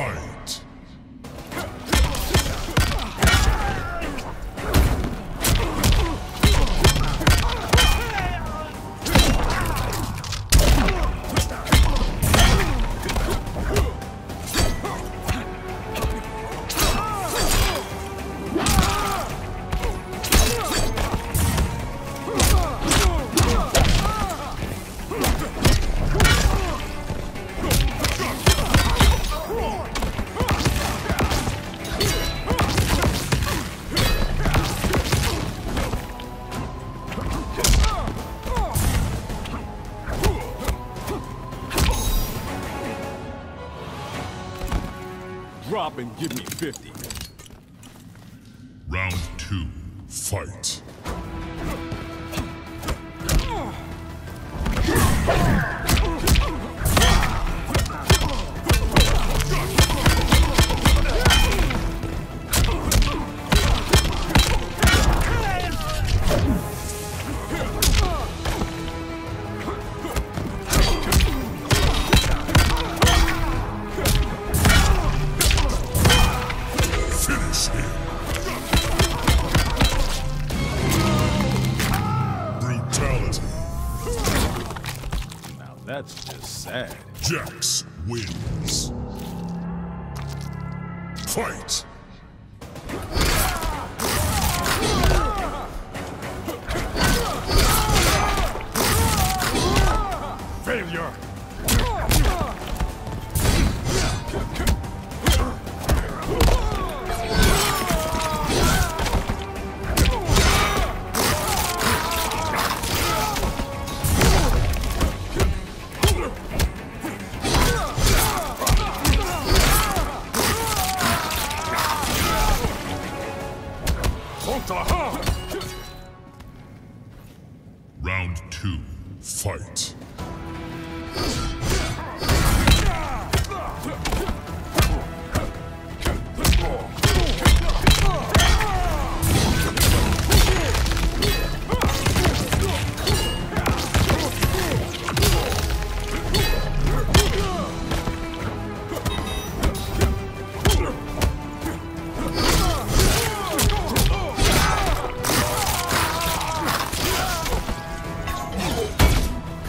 Fight! Drop and give me 50. Round two, fight. Finish him. Brutality. Now that's just sad. Jax wins. Fight! Failure! Two, fight.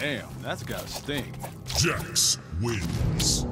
Damn, that's gotta sting. Jax wins.